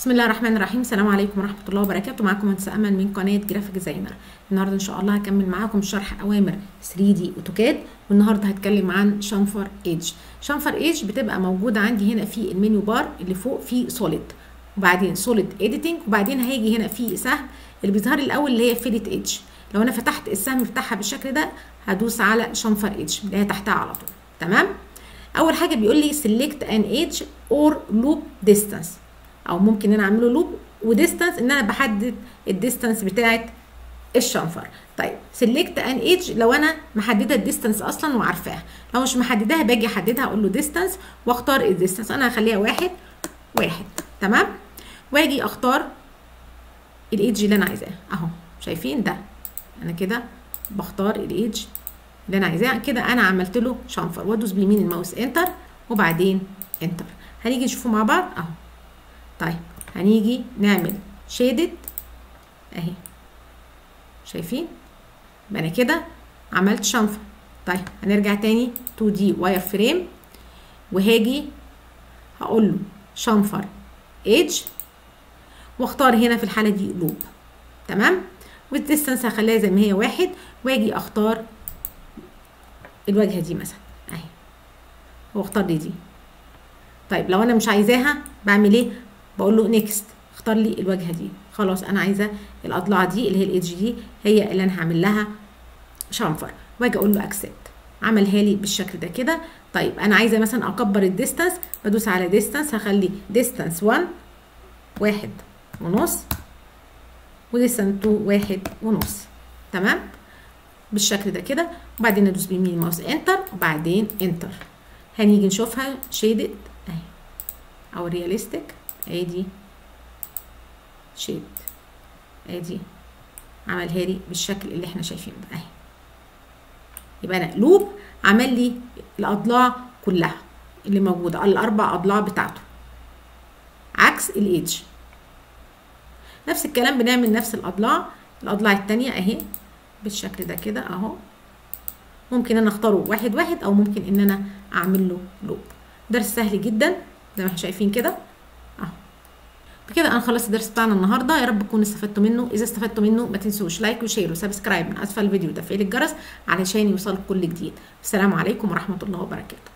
بسم الله الرحمن الرحيم. السلام عليكم ورحمة الله وبركاته. معاكم مهندسه أمل من قناة Graphic Designer النهارده إن شاء الله هكمل معاكم شرح أوامر 3D أوتوكاد والنهاردة هتكلم عن chamfer edge. chamfer edge بتبقى موجودة عندي هنا في ال menu bar اللي فوق في solid وبعدين solid editing وبعدين هيجي هنا في سهم اللي بيظهر الأول اللي هي fillet edge. لو أنا فتحت السهم بتاعها بالشكل ده هدوس على chamfer edge اللي هي تحتها على طول. تمام؟ أول حاجة بيقول لي select an edge or loop distance أو ممكن أنا أعمله loop و distance إن أنا بحدد ال distance بتاعه ال chamfer. طيب select an edge لو أنا محددة ال distance أصلا وعارفاها. لو مش محدداها باجي أحددها أقول له distance وأختار ال distance أنا هخليها واحد واحد. تمام؟ وآجي أختار ال edge اللي أنا عايزاه. أهو شايفين ده؟ أنا كده بختار ال edge اللي أنا عايزاه. كده أنا عملت له chamfer. وادوس بيمين الماوس enter وبعدين enter هنيجي نشوفه مع بعض. أهو. طيب هنيجي نعمل shaded أهي. شايفين؟ يبقى أنا كده عملت chamfer طيب هنرجع تاني 2D wireframe وهاجي هقول له chamfer edge واختار هنا في الحالة دي loop تمام؟ وال distance هخليها زي ما هي واحد واجي أختار الواجهة دي مثلا. أهي. واختار لي دي. طيب لو أنا مش عايزاها بعمل إيه؟ بقول له next اختار لي الواجهة دي. خلاص أنا عايزة الأضلاع دي اللي هي ال edge دي هي اللي أنا هعمل لها chamfer وأجي أقول له accept عملها لي بالشكل ده كده. طيب أنا عايزة مثلا أكبر ال distance بدوس على distance هخلي distance 1 واحد ونص و distance 2 واحد ونص. تمام؟ بالشكل ده كده. وبعدين أدوس بيمين الماوس enter. وبعدين enter. هنيجي نشوفها shaded أهي. أو realistic ادي shade ادي عملها لي بالشكل اللي إحنا شايفينه ده اهي. يبقى أنا loop عمل لي الاضلاع كلها اللي موجوده الاربع اضلاع بتاعته. عكس ال edge نفس الكلام بنعمل نفس الاضلاع الاضلاع التانية اهي بالشكل ده كده اهو. ممكن أنا اختاره واحد واحد أو ممكن ان أنا اعمل له loop. درس سهل جدا زي ما إحنا شايفين كده. بكده أنا خلصت الدرس بتاعنا النهارده. يا رب تكونوا استفدتوا منه. إذا استفدتوا منه ما تنسوش like و share و subscribe من أسفل الفيديو وتفعيل الجرس علشان يوصلك كل جديد. السلام عليكم ورحمة الله وبركاته.